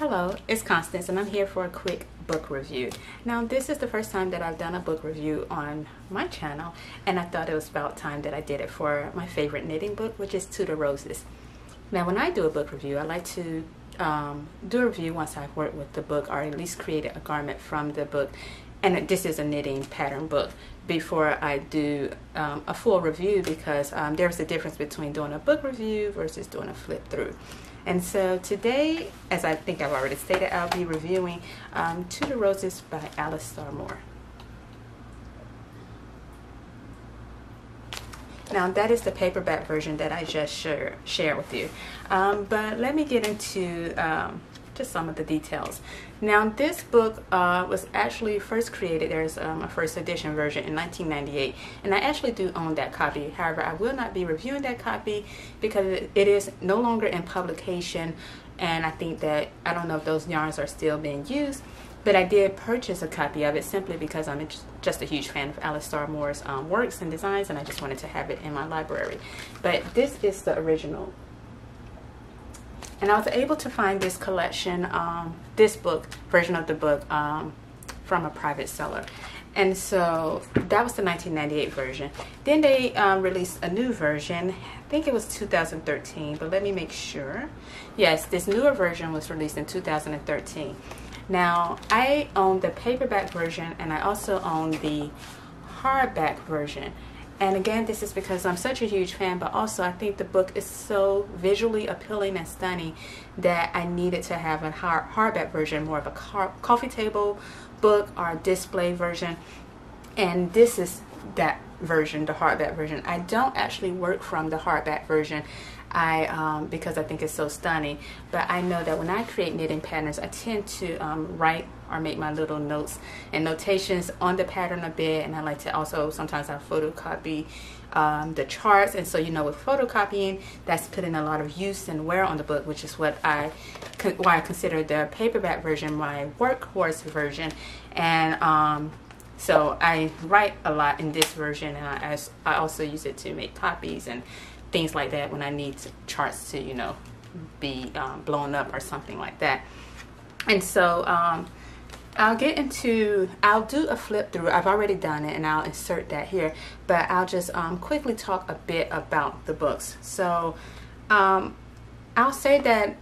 Hello, it's Constance and I'm here for a quick book review. Now this is the first time that I've done a book review on my channel and I thought it was about time that I did it for my favorite knitting book which is Tudor Roses. Now when I do a book review I like to um, do a review once I've worked with the book or at least created a garment from the book and this is a knitting pattern book before I do um, a full review because um, there's a difference between doing a book review versus doing a flip through. And so today, as I think I've already stated, I'll be reviewing um, Tudor Roses by Alice Starmore. Now that is the paperback version that I just share, share with you. Um, but let me get into um, just some of the details. Now this book uh, was actually first created, there's um, a first edition version in 1998 and I actually do own that copy. However, I will not be reviewing that copy because it is no longer in publication and I think that, I don't know if those yarns are still being used, but I did purchase a copy of it simply because I'm just a huge fan of Alice Starmore's um, works and designs and I just wanted to have it in my library. But this is the original and I was able to find this collection, um, this book, version of the book, um, from a private seller. And so that was the 1998 version. Then they um, released a new version. I think it was 2013, but let me make sure. Yes, this newer version was released in 2013. Now, I own the paperback version and I also own the hardback version. And again, this is because I'm such a huge fan, but also I think the book is so visually appealing and stunning that I needed to have a hard, hardback version, more of a car, coffee table book or display version. And this is that version, the hardback version. I don't actually work from the hardback version. I um, because I think it's so stunning. But I know that when I create knitting patterns, I tend to um, write or make my little notes and notations on the pattern a bit. And I like to also sometimes I photocopy um, the charts. And so you know, with photocopying, that's putting a lot of use and wear on the book, which is what I why I consider the paperback version my workhorse version. And um, so I write a lot in this version, and I, I also use it to make copies and things like that when I need charts to, you know, be um, blown up or something like that. And so um, I'll get into, I'll do a flip through. I've already done it and I'll insert that here, but I'll just um, quickly talk a bit about the books. So um, I'll say that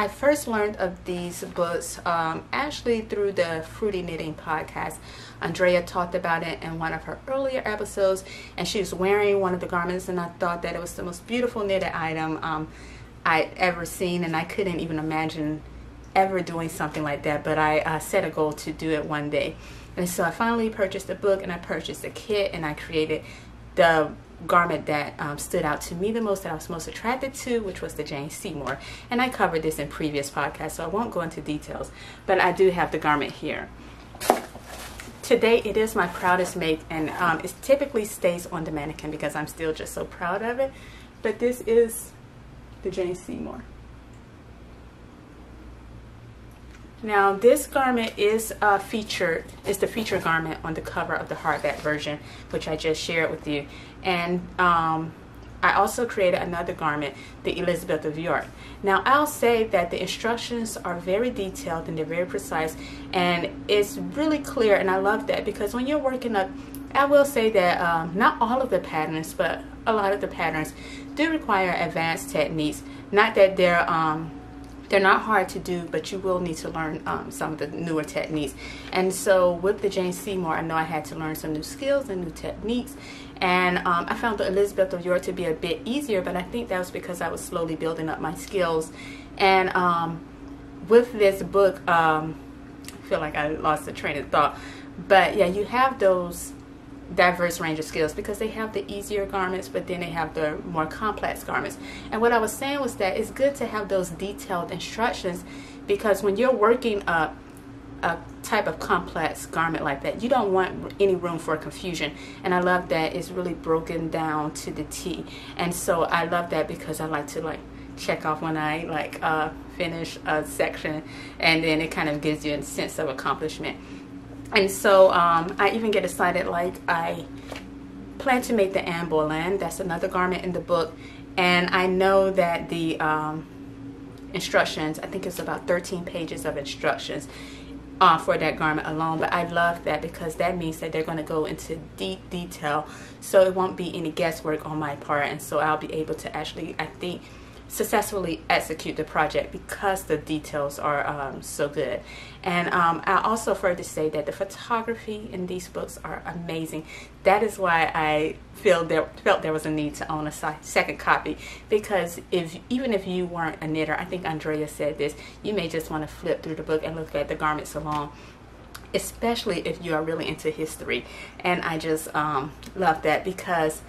I first learned of these books um, actually through the Fruity Knitting podcast. Andrea talked about it in one of her earlier episodes, and she was wearing one of the garments, and I thought that it was the most beautiful knitted item um, I'd ever seen, and I couldn't even imagine ever doing something like that, but I uh, set a goal to do it one day. And so I finally purchased a book, and I purchased a kit, and I created the garment that um, stood out to me the most that I was most attracted to which was the Jane Seymour. And I covered this in previous podcasts so I won't go into details but I do have the garment here. Today it is my proudest make and um, it typically stays on the mannequin because I'm still just so proud of it. But this is the Jane Seymour Now this garment is uh, featured, is the feature garment on the cover of the hardback version, which I just shared with you. And um, I also created another garment, the Elizabeth of York. Now I'll say that the instructions are very detailed and they're very precise and it's really clear and I love that because when you're working up, I will say that um, not all of the patterns, but a lot of the patterns do require advanced techniques. Not that they're um, they're not hard to do, but you will need to learn um, some of the newer techniques. And so with the Jane Seymour, I know I had to learn some new skills and new techniques. And um, I found the Elizabeth of York to be a bit easier, but I think that was because I was slowly building up my skills. And um, with this book, um, I feel like I lost the train of thought. But yeah, you have those diverse range of skills because they have the easier garments but then they have the more complex garments. And what I was saying was that it's good to have those detailed instructions because when you're working up a type of complex garment like that you don't want any room for confusion. And I love that it's really broken down to the T. And so I love that because I like to like check off when I like uh, finish a section and then it kind of gives you a sense of accomplishment and so um, I even get excited like I plan to make the Anne Boleyn. That's another garment in the book. And I know that the um, instructions. I think it's about 13 pages of instructions uh, for that garment alone. But I love that because that means that they're going to go into deep detail. So it won't be any guesswork on my part. And so I'll be able to actually, I think, successfully execute the project because the details are um, so good. And um, I also further say that the photography in these books are amazing. That is why I feel there felt there was a need to own a second copy because if even if you weren't a knitter, I think Andrea said this, you may just want to flip through the book and look at the garments alone especially if you are really into history and I just um, love that because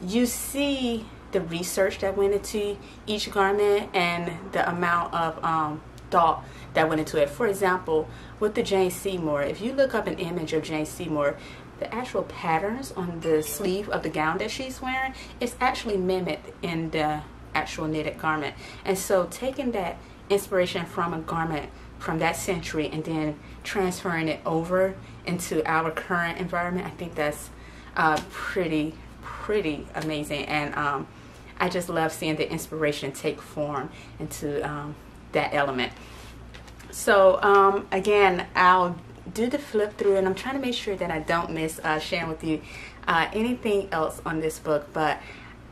you see the research that went into each garment and the amount of um, thought that went into it. For example, with the Jane Seymour, if you look up an image of Jane Seymour, the actual patterns on the sleeve of the gown that she's wearing is actually mimicked in the actual knitted garment. And so taking that inspiration from a garment from that century and then transferring it over into our current environment, I think that's uh, pretty, pretty amazing. And um, I just love seeing the inspiration take form into um, that element. So um, again, I'll do the flip through and I'm trying to make sure that I don't miss uh, sharing with you uh, anything else on this book, but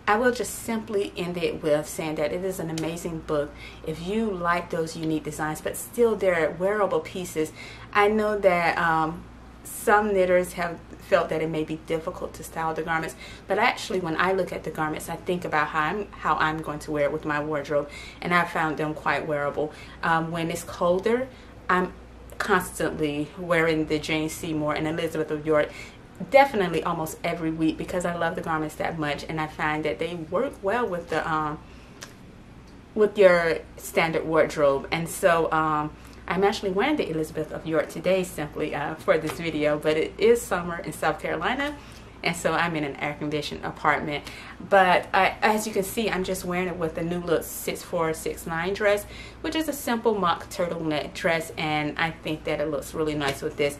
I will just simply end it with saying that it is an amazing book. If you like those unique designs, but still they're wearable pieces, I know that um, some knitters have felt that it may be difficult to style the garments but actually when I look at the garments I think about how I'm how I'm going to wear it with my wardrobe and I found them quite wearable. Um, when it's colder I'm constantly wearing the Jane Seymour and Elizabeth of York definitely almost every week because I love the garments that much and I find that they work well with the um, with your standard wardrobe. And so um, I'm actually wearing the Elizabeth of York today simply uh, for this video, but it is summer in South Carolina and so I'm in an air-conditioned apartment. But I, as you can see, I'm just wearing it with the New Look 6469 dress, which is a simple mock turtleneck dress, and I think that it looks really nice with this.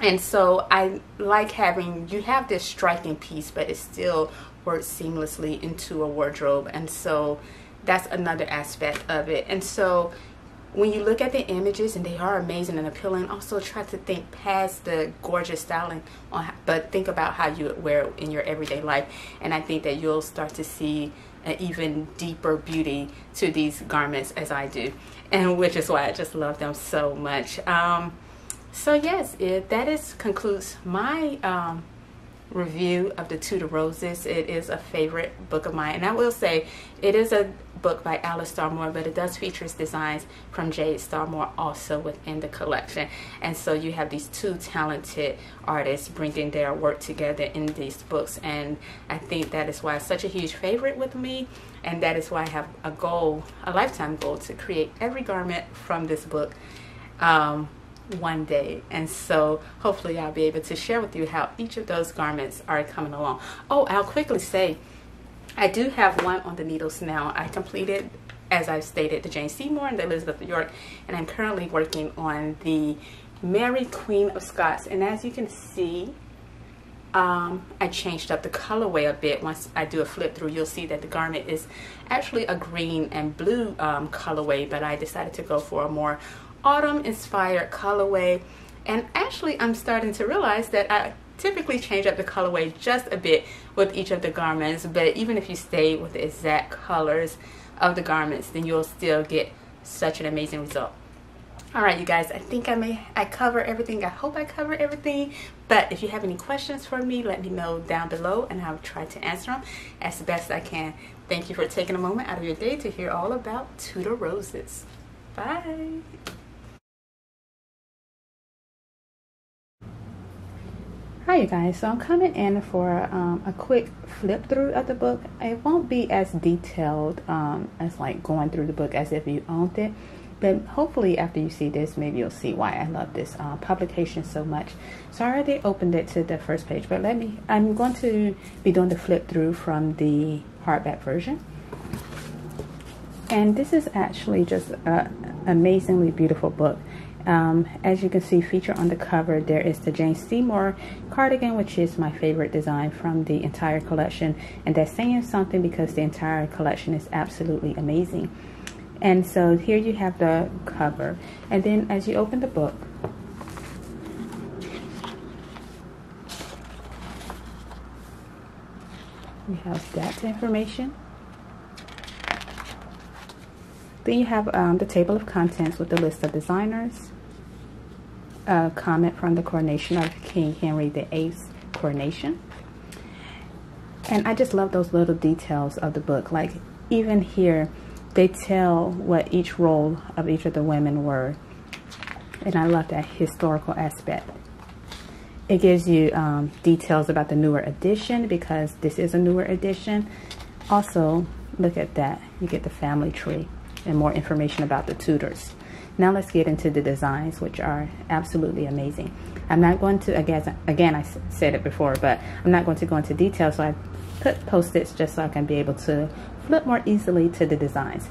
And so I like having, you have this striking piece, but it still works seamlessly into a wardrobe, and so that's another aspect of it. And so when you look at the images and they are amazing and appealing also try to think past the gorgeous styling on but think about how you wear it in your everyday life. And i think that you'll start to see an even deeper beauty to these garments as i do and which is why i just love them so much. Um, so yes it, that is concludes my um, review of the Tudor Roses. It is a favorite book of mine. And I will say it is a book by Alice Starmore, but it does feature designs from Jade Starmore also within the collection. And so you have these two talented artists bringing their work together in these books. And I think that is why it's such a huge favorite with me. And that is why I have a goal, a lifetime goal to create every garment from this book. Um, one day. And so hopefully I'll be able to share with you how each of those garments are coming along. Oh I'll quickly say I do have one on the needles now. I completed as I've stated the Jane Seymour and the Elizabeth York and I'm currently working on the Mary Queen of Scots. And as you can see um, I changed up the colorway a bit. Once I do a flip through you'll see that the garment is actually a green and blue um, colorway but I decided to go for a more autumn inspired colorway. And actually I'm starting to realize that I typically change up the colorway just a bit with each of the garments. But even if you stay with the exact colors of the garments then you'll still get such an amazing result. All right you guys i think i may i cover everything. I hope i cover everything. But if you have any questions for me let me know down below and i'll try to answer them as best i can. Thank you for taking a moment out of your day to hear all about tudor roses. Bye Hi you guys, so I'm coming in for um, a quick flip through of the book. It won't be as detailed um, as like going through the book as if you owned it, but hopefully after you see this, maybe you'll see why I love this uh, publication so much. So I already opened it to the first page, but let me, I'm going to be doing the flip through from the hardback version. And this is actually just an amazingly beautiful book. Um, as you can see featured on the cover there is the Jane Seymour cardigan which is my favorite design from the entire collection and that's saying something because the entire collection is absolutely amazing. And so here you have the cover. And then as you open the book, you have that information. Then you have um, the table of contents with the list of designers, comment from the coronation of King Henry VIII's coronation. And I just love those little details of the book. Like even here, they tell what each role of each of the women were. And I love that historical aspect. It gives you um, details about the newer edition because this is a newer edition. Also, look at that. You get the family tree and more information about the Tudors. Now let's get into the designs, which are absolutely amazing. I'm not going to, again, again I said it before, but I'm not going to go into detail, so I put post-its just so I can be able to flip more easily to the designs.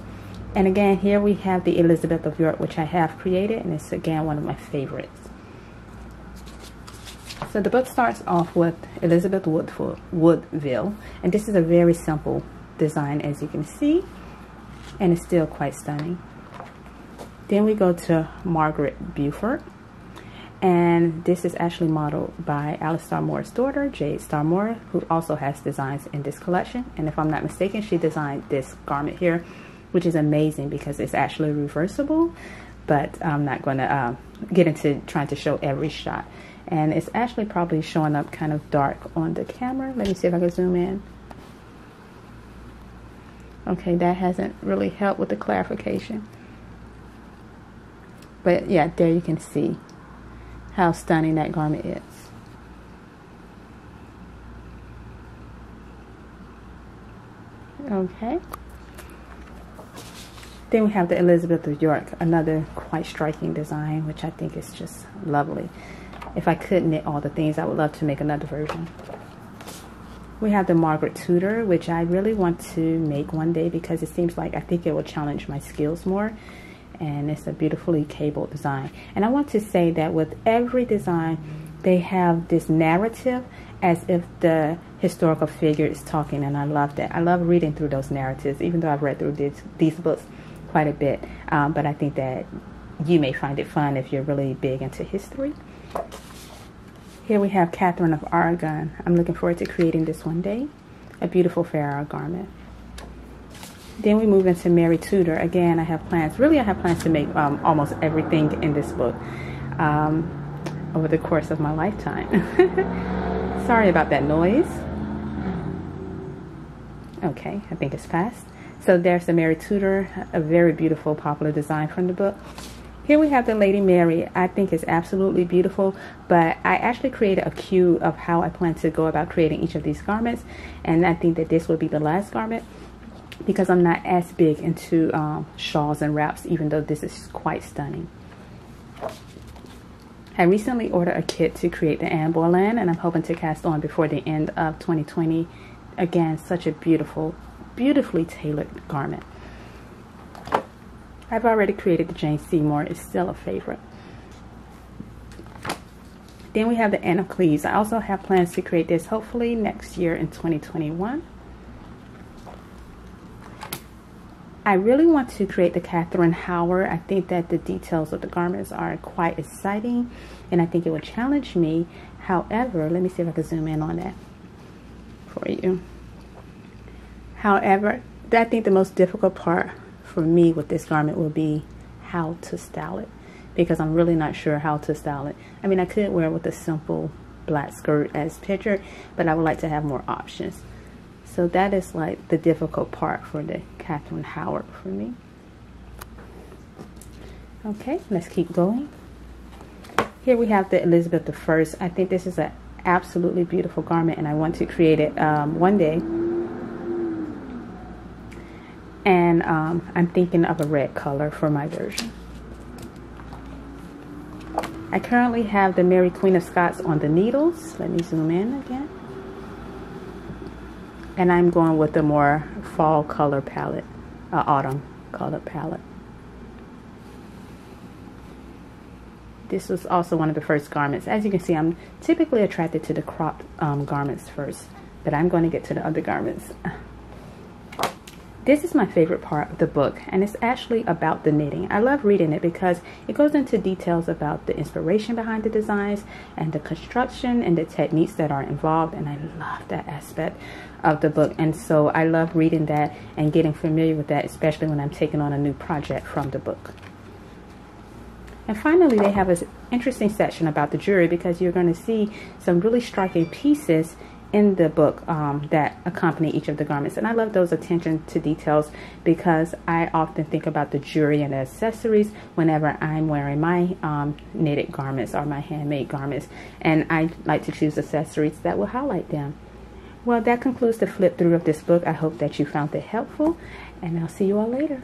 And again, here we have the Elizabeth of York, which I have created, and it's again one of my favorites. So the book starts off with Elizabeth Woodville, and this is a very simple design as you can see and it's still quite stunning. Then we go to Margaret Beaufort. and this is actually modeled by Alice Starmore's daughter, Jade Starmore, who also has designs in this collection. And if I'm not mistaken, she designed this garment here, which is amazing because it's actually reversible, but I'm not going to uh, get into trying to show every shot. And it's actually probably showing up kind of dark on the camera. Let me see if I can zoom in. Okay, that hasn't really helped with the clarification. But yeah, there you can see how stunning that garment is. Okay. Then we have the Elizabeth of York, another quite striking design, which I think is just lovely. If I could knit all the things, I would love to make another version. We have the Margaret Tudor, which I really want to make one day because it seems like I think it will challenge my skills more. And it's a beautifully cabled design. And I want to say that with every design, they have this narrative as if the historical figure is talking. And I love that. I love reading through those narratives, even though I've read through these, these books quite a bit. Um, but I think that you may find it fun if you're really big into history. Here we have Catherine of Aragon. I'm looking forward to creating this one day. A beautiful Farrar garment. Then we move into Mary Tudor. Again, I have plans. Really, I have plans to make um, almost everything in this book um, over the course of my lifetime. Sorry about that noise. Okay, I think it's fast. So there's the Mary Tudor, a very beautiful popular design from the book. Here we have the Lady Mary. I think is absolutely beautiful, but I actually created a queue of how I plan to go about creating each of these garments, and I think that this will be the last garment because I'm not as big into um, shawls and wraps, even though this is quite stunning. I recently ordered a kit to create the Anne Boleyn, and I'm hoping to cast on before the end of 2020. Again, such a beautiful, beautifully tailored garment. I've already created the Jane Seymour. It's still a favorite. Then we have the Anne of Cleves. I also have plans to create this hopefully next year in 2021. I really want to create the Catherine Howard. I think that the details of the garments are quite exciting and I think it will challenge me. However, let me see if I can zoom in on that for you. However, I think the most difficult part for me with this garment will be how to style it because I'm really not sure how to style it. I mean, I could wear it with a simple black skirt as pictured, but I would like to have more options. So that is like the difficult part for the Catherine Howard for me. Okay, let's keep going. Here we have the Elizabeth I. I think this is an absolutely beautiful garment and I want to create it um, one day and um, I'm thinking of a red color for my version. I currently have the Mary Queen of Scots on the needles. Let me zoom in again. And I'm going with a more fall color palette, uh, autumn color palette. This was also one of the first garments. As you can see, I'm typically attracted to the cropped um, garments first, but I'm going to get to the other garments. This is my favorite part of the book, and it's actually about the knitting. I love reading it because it goes into details about the inspiration behind the designs and the construction and the techniques that are involved, and I love that aspect of the book. And so I love reading that and getting familiar with that, especially when I'm taking on a new project from the book. And finally, they have an interesting section about the jewelry because you're going to see some really striking pieces in the book um, that accompany each of the garments. And I love those attention to details because I often think about the jewelry and the accessories whenever I'm wearing my um, knitted garments or my handmade garments. And I like to choose accessories that will highlight them. Well, that concludes the flip through of this book. I hope that you found it helpful, and I'll see you all later.